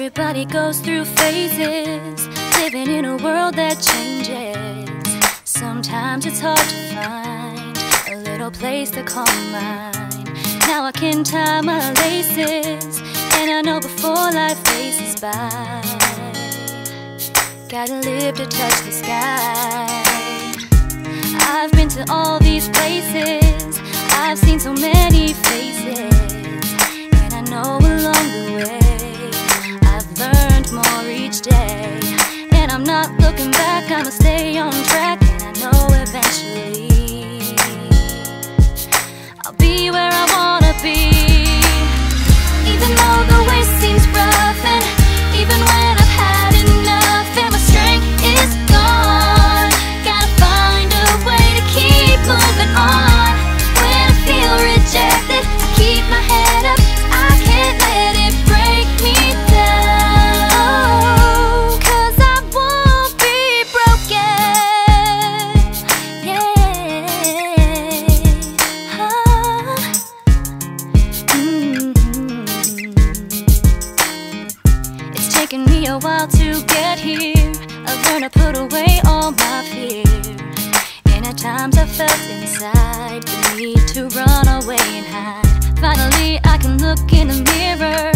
Everybody goes through phases, living in a world that changes. Sometimes it's hard to find a little place to call mine. Now I can tie my laces, and I know before life races by, gotta live to touch the sky. I've been to all these places, I've seen so many faces, and I know more each day. And I'm not looking back, I'ma stay on track, and I know eventually taken me a while to get here. I've learned to put away all my fear. And at times I felt inside the need to run away and hide. Finally, I can look in the mirror,